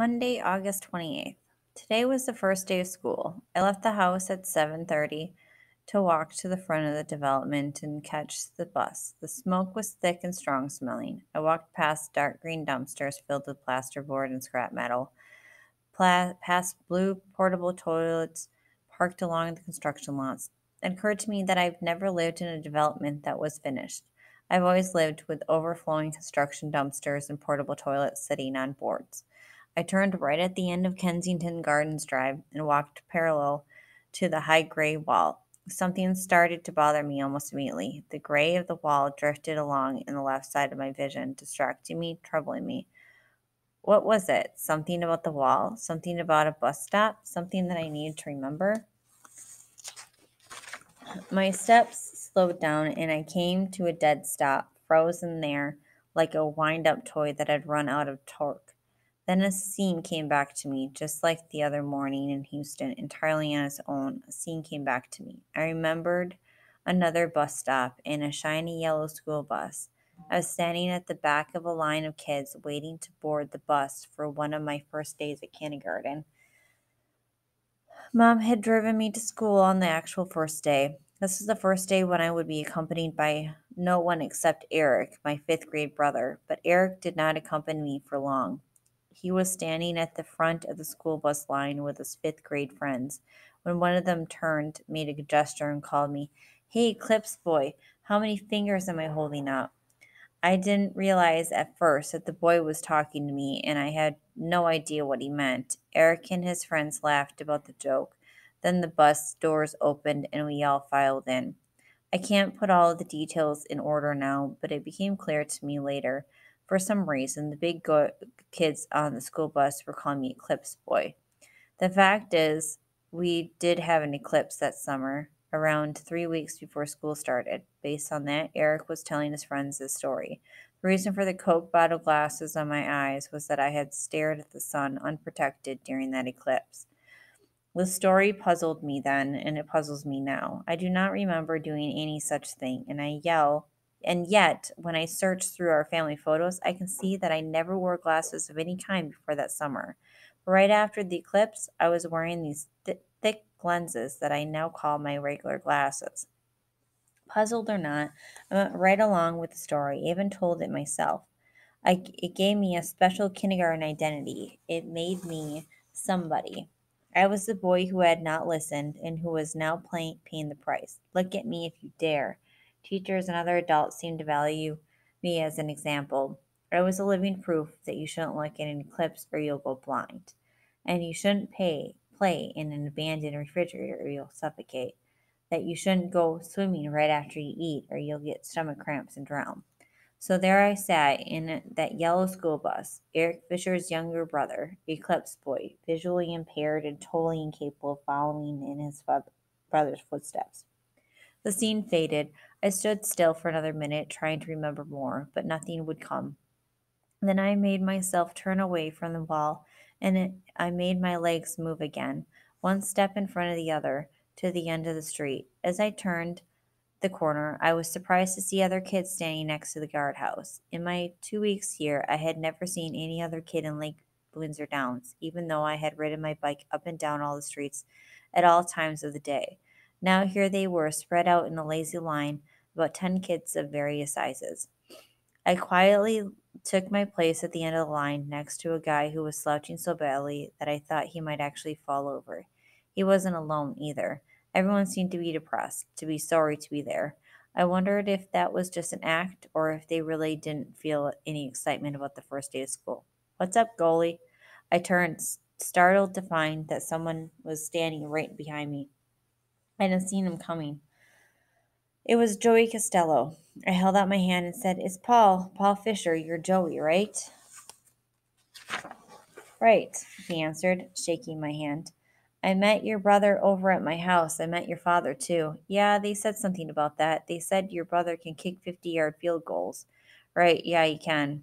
Monday, August 28th. Today was the first day of school. I left the house at 7:30 to walk to the front of the development and catch the bus. The smoke was thick and strong smelling. I walked past dark green dumpsters filled with plasterboard and scrap metal, pla- past blue portable toilets parked along the construction lots. It occurred to me that I've never lived in a development that was finished. I've always lived with overflowing construction dumpsters and portable toilets sitting on boards. I turned right at the end of Kensington Gardens Drive and walked parallel to the high gray wall. Something started to bother me almost immediately. The gray of the wall drifted along in the left side of my vision, distracting me, troubling me. What was it? Something about the wall? Something about a bus stop? Something that I needed to remember? My steps slowed down and I came to a dead stop, frozen there like a wind up toy that had run out of torque. Then a scene came back to me, just like the other morning in Houston, entirely on its own. A scene came back to me. I remembered another bus stop and a shiny yellow school bus. I was standing at the back of a line of kids waiting to board the bus for one of my first days at kindergarten. Mom had driven me to school on the actual first day. This was the first day when I would be accompanied by no one except Erik, my fifth grade brother, but Erik did not accompany me for long. He was standing at the front of the school bus line with his fifth grade friends when one of them turned, made a gesture, and called me, Hey, Clips boy, how many fingers am I holding up? I didn't realize at first that the boy was talking to me, and I had no idea what he meant. Erik and his friends laughed about the joke. Then the bus doors opened and we all filed in. I can't put all the details in order now, but it became clear to me later. For some reason, the big go- kids on the school bus were calling me Eclipse Boy. The fact is, we did have an eclipse that summer, around three weeks before school started. Based on that, Erik was telling his friends this story. The reason for the Coke bottle glasses on my eyes was that I had stared at the sun unprotected during that eclipse. The story puzzled me then, and it puzzles me now. I do not remember doing any such thing, and I yell and yet, when I search through our family photos, I can see that I never wore glasses of any kind before that summer. Right after the eclipse, I was wearing these th- thick lenses that I now call my regular glasses. Puzzled or not, I went right along with the story, even told it myself. I, it gave me a special kindergarten identity. It made me somebody. I was the boy who had not listened and who was now paying, paying the price. Look at me if you dare. Teachers and other adults seemed to value me as an example. I was a living proof that you shouldn't look at an eclipse or you'll go blind. And you shouldn't pay, play in an abandoned refrigerator or you'll suffocate. That you shouldn't go swimming right after you eat or you'll get stomach cramps and drown. So there I sat in that yellow school bus, Erik Fisher's younger brother, Eclipse Boy, visually impaired and totally incapable of following in his brother's footsteps. The scene faded. I stood still for another minute, trying to remember more, but nothing would come. Then I made myself turn away from the wall, and it, I made my legs move again, one step in front of the other, to the end of the street. As I turned the corner, I was surprised to see other kids standing next to the guardhouse. In my two weeks here, I had never seen any other kid in Lake Windsor Downs, even though I had ridden my bike up and down all the streets at all times of the day. Now here they were, spread out in a lazy line, about ten kids of various sizes. I quietly took my place at the end of the line next to a guy who was slouching so badly that I thought he might actually fall over. He wasn't alone either. Everyone seemed to be depressed, to be sorry to be there. I wondered if that was just an act or if they really didn't feel any excitement about the first day of school. What's up, goalie? I turned, startled to find that someone was standing right behind me. I hadn't seen him coming. It was Joey Costello. I held out my hand and said, It's Paul, Paul Fisher. You're Joey, right? Right, he answered, shaking my hand. I met your brother over at my house. I met your father, too. Yeah, they said something about that. They said your brother can kick 50 yard field goals. Right, yeah, he can.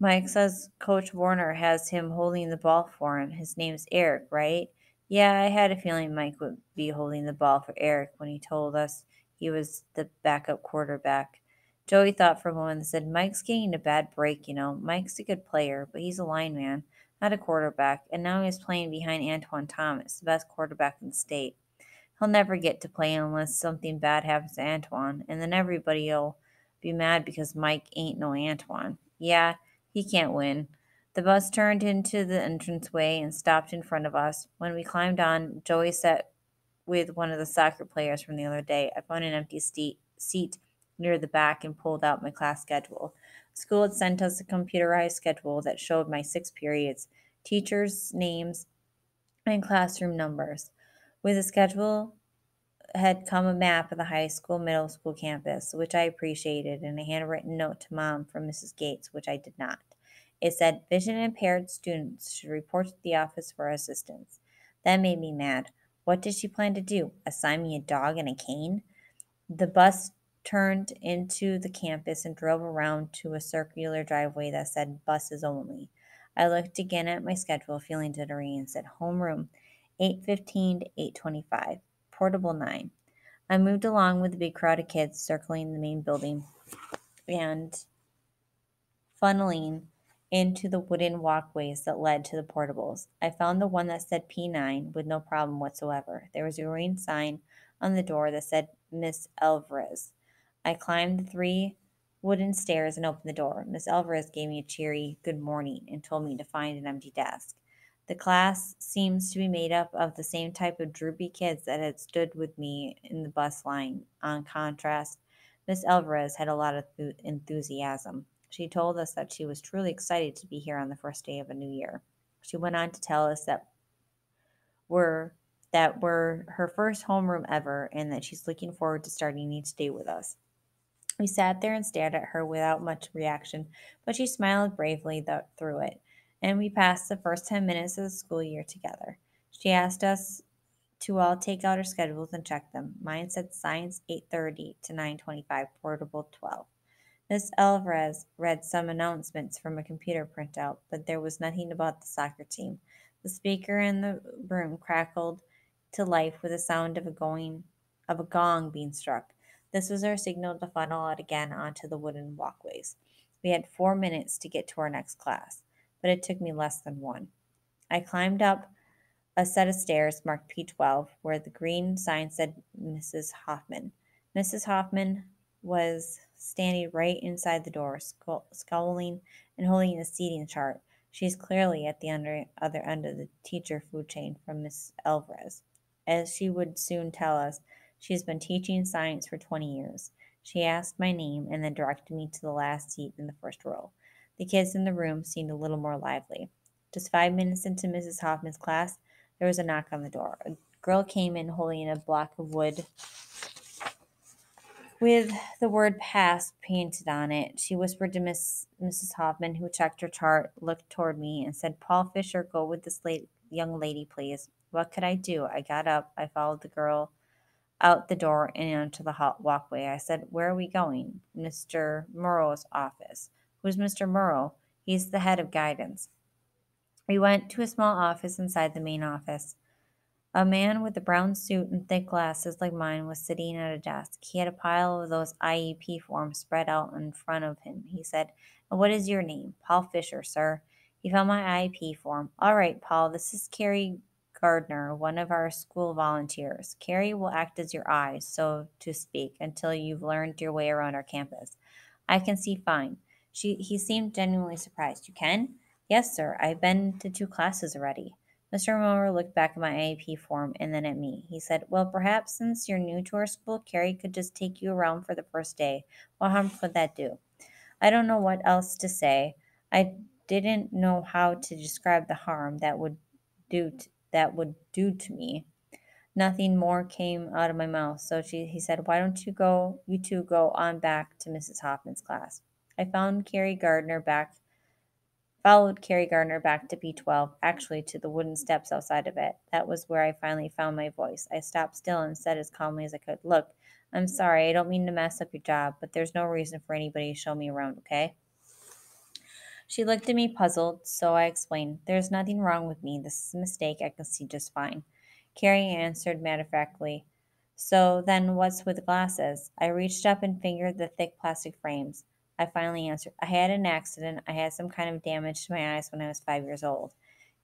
Mike says Coach Warner has him holding the ball for him. His name's Erik, right? Yeah, I had a feeling Mike would be holding the ball for Erik when he told us he was the backup quarterback. Joey thought for a moment and said, Mike's getting a bad break, you know. Mike's a good player, but he's a lineman. not a quarterback, and now he's playing behind Antoine Thomas, the best quarterback in the state. He'll never get to play unless something bad happens to Antoine, and then everybody'll be mad because Mike ain't no Antoine. Yeah, he can't win. The bus turned into the entranceway and stopped in front of us. When we climbed on, Joey sat with one of the soccer players from the other day. I found an empty seat near the back and pulled out my class schedule. School had sent us a computerized schedule that showed my six periods, teachers' names, and classroom numbers. With the schedule had come a map of the high school, middle school campus, which I appreciated, and a handwritten note to mom from Mrs. Gates, which I did not. It said vision impaired students should report to the office for assistance. That made me mad. What did she plan to do? Assign me a dog and a cane? The bus turned into the campus and drove around to a circular driveway that said buses only. I looked again at my schedule, feeling jittery, and said homeroom 815 to 825, portable 9. I moved along with a big crowd of kids circling the main building and funneling into the wooden walkways that led to the portables. I found the one that said P9 with no problem whatsoever. There was a green sign on the door that said Miss Alvarez. I climbed the three wooden stairs and opened the door. Miss Alvarez gave me a cheery good morning and told me to find an empty desk. The class seems to be made up of the same type of droopy kids that had stood with me in the bus line. On contrast, Miss Alvarez had a lot of enthusiasm. She told us that she was truly excited to be here on the first day of a new year. She went on to tell us that we're that were her first homeroom ever and that she's looking forward to starting each day with us. We sat there and stared at her without much reaction, but she smiled bravely th- through it, and we passed the first 10 minutes of the school year together. She asked us to all take out our schedules and check them. Mine said science 8:30 to 9:25, portable 12. Miss Alvarez read some announcements from a computer printout, but there was nothing about the soccer team. The speaker in the room crackled to life with the sound of a going of a gong being struck. This was our signal to funnel out again onto the wooden walkways. We had four minutes to get to our next class, but it took me less than one. I climbed up a set of stairs marked P12, where the green sign said Mrs. Hoffman. Mrs. Hoffman was standing right inside the door, scowling and holding a seating chart. She is clearly at the under, other end of the teacher food chain from Miss Alvarez. As she would soon tell us, she has been teaching science for 20 years. She asked my name and then directed me to the last seat in the first row. The kids in the room seemed a little more lively. Just five minutes into Mrs. Hoffman's class, there was a knock on the door. A girl came in holding a block of wood with the word pass painted on it. She whispered to Miss Mrs. Hoffman, who checked her chart, looked toward me, and said, Paul Fisher, go with this late, young lady, please. What could I do? I got up. I followed the girl out the door and onto the hot walkway. I said, Where are we going? Mr. Murrow's office. Who's Mr. Murrow? He's the head of guidance. We went to a small office inside the main office. A man with a brown suit and thick glasses like mine was sitting at a desk. He had a pile of those IEP forms spread out in front of him. He said, What is your name? Paul Fisher, sir. He found my IEP form. All right, Paul, this is Carrie Gardner, one of our school volunteers. Carrie will act as your eyes, so to speak, until you've learned your way around our campus. I can see fine. She, he seemed genuinely surprised. You can? Yes, sir. I've been to two classes already. Mr. Moore looked back at my IEP form and then at me. He said, Well, perhaps since you're new to our school, Carrie could just take you around for the first day. What harm could that do? I don't know what else to say. I didn't know how to describe the harm that would do t- that would do to me. Nothing more came out of my mouth, so she, he said, Why don't you go you two go on back to Mrs. Hoffman's class? I found Carrie Gardner back followed Carrie Gardner back to P12, actually to the wooden steps outside of it. That was where I finally found my voice. I stopped still and said as calmly as I could, Look, I'm sorry, I don't mean to mess up your job, but there's no reason for anybody to show me around, okay? She looked at me puzzled, so I explained, There's nothing wrong with me. This is a mistake. I can see just fine. Carrie answered matter of factly, So then what's with the glasses? I reached up and fingered the thick plastic frames. I finally answered. I had an accident. I had some kind of damage to my eyes when I was five years old.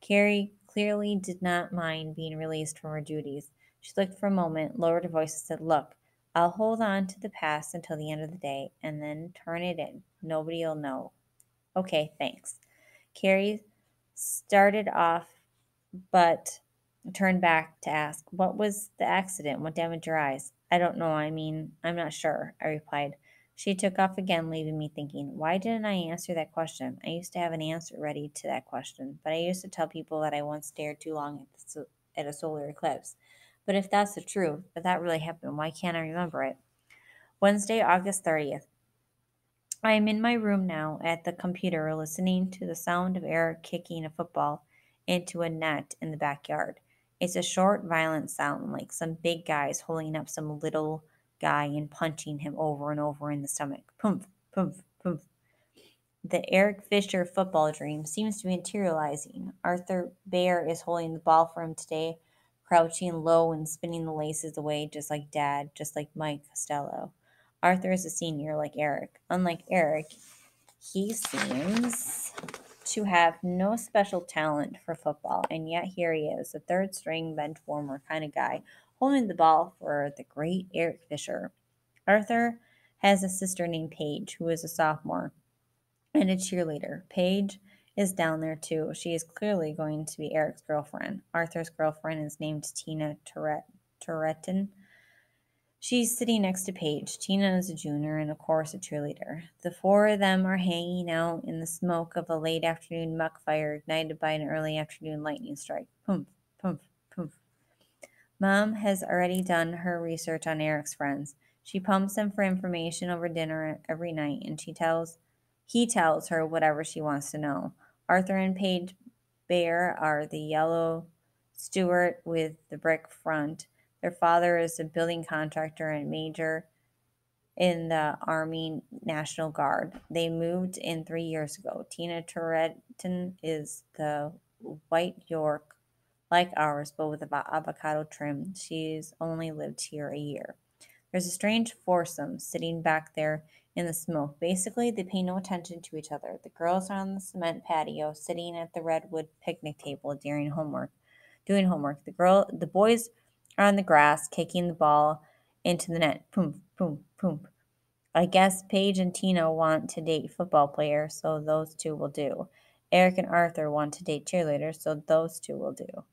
Carrie clearly did not mind being released from her duties. She looked for a moment, lowered her voice, and said, Look, I'll hold on to the past until the end of the day and then turn it in. Nobody'll know. Okay, thanks. Carrie started off, but turned back to ask, What was the accident? What damaged your eyes? I don't know. I mean, I'm not sure, I replied. She took off again, leaving me thinking, why didn't I answer that question? I used to have an answer ready to that question, but I used to tell people that I once stared too long at, at a solar eclipse. But if that's the truth, if that really happened, why can't I remember it? Wednesday, August 30th. I am in my room now at the computer listening to the sound of Erik kicking a football into a net in the backyard. It's a short, violent sound, like some big guys holding up some little guy and punching him over and over in the stomach. Poof, poof, poof. The Erik Fisher football dream seems to be materializing. Arthur Bauer is holding the ball for him today, crouching low and spinning the laces away just like Dad, just like Mike Costello. Arthur is a senior like Erik. Unlike Erik, he seems to have no special talent for football, and yet here he is, a third string bench warmer kind of guy, holding the ball for the great Erik Fisher. Arthur has a sister named Paige, who is a sophomore and a cheerleader. Paige is down there too. She is clearly going to be Erik's girlfriend. Arthur's girlfriend is named Tina Turretin. She's sitting next to Paige. Tina is a junior and, of course, a cheerleader. The four of them are hanging out in the smoke of a late afternoon muck fire ignited by an early afternoon lightning strike. Poof. Mom has already done her research on Erik's friends. She pumps him for information over dinner every night, and she tells he tells her whatever she wants to know. Arthur and Paige Bauer are the yellow Stewart with the brick front. Their father is a building contractor and major in the Army National Guard. They moved in three years ago. Tina Turretin is the white York like ours, but with avocado trim. She's only lived here a year. There's a strange foursome sitting back there in the smoke. Basically, they pay no attention to each other. The girls are on the cement patio, sitting at the redwood picnic table during homework, doing homework. The girl, the boys are on the grass, kicking the ball into the net. Boom, boom, boom. I guess Paige and Tina want to date football players, so those two will do. Erik and Arthur want to date cheerleaders, so those two will do.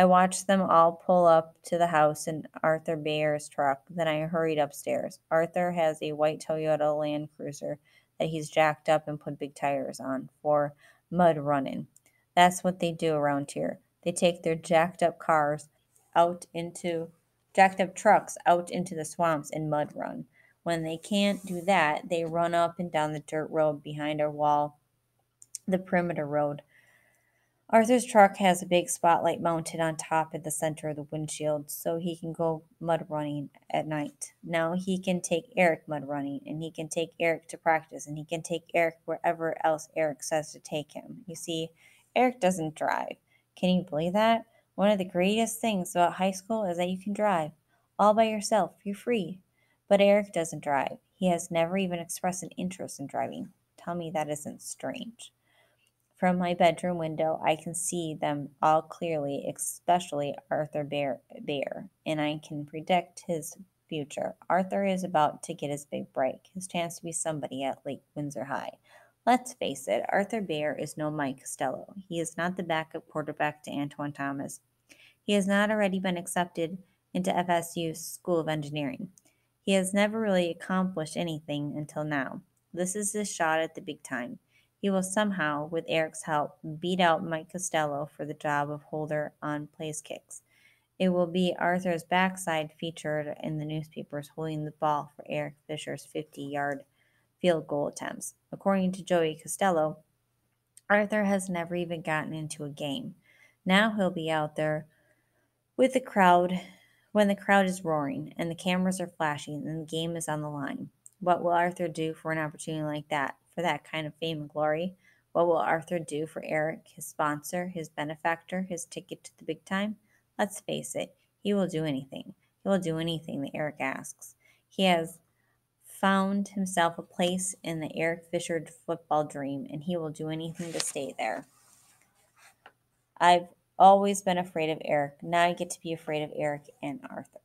I watched them all pull up to the house in Arthur Bauer's truck. Then I hurried upstairs. Arthur has a white Toyota Land Cruiser that he's jacked up and put big tires on for mud running. That's what they do around here. They take their jacked up cars out into jacked up trucks out into the swamps and mud run. When they can't do that, they run up and down the dirt road behind our wall, the perimeter road. Arthur's truck has a big spotlight mounted on top at the center of the windshield so he can go mud running at night. Now he can take Erik mud running and he can take Erik to practice and he can take Erik wherever else Erik says to take him. You see, Erik doesn't drive. Can you believe that? One of the greatest things about high school is that you can drive all by yourself. You're free. But Erik doesn't drive. He has never even expressed an interest in driving. Tell me that isn't strange. From my bedroom window, I can see them all clearly, especially Arthur Bauer, Bauer, and I can predict his future. Arthur is about to get his big break, his chance to be somebody at Lake Windsor High. Let's face it, Arthur Bauer is no Mike Costello. He is not the backup quarterback to Antoine Thomas. He has not already been accepted into FSU's School of Engineering. He has never really accomplished anything until now. This is his shot at the big time. He will somehow, with Erik's help, beat out Mike Costello for the job of holder on place kicks. It will be Arthur's backside featured in the newspapers holding the ball for Erik Fisher's 50 yard field goal attempts. According to Joey Costello, Arthur has never even gotten into a game. Now he'll be out there with the crowd when the crowd is roaring and the cameras are flashing and the game is on the line. What will Arthur do for an opportunity like that? for that kind of fame and glory? What will Arthur do for Erik, his sponsor, his benefactor, his ticket to the big time? Let's face it, he will do anything. He will do anything that Erik asks. He has found himself a place in the Erik Fisher football dream, and he will do anything to stay there. I've always been afraid of Erik. Now I get to be afraid of Erik and Arthur.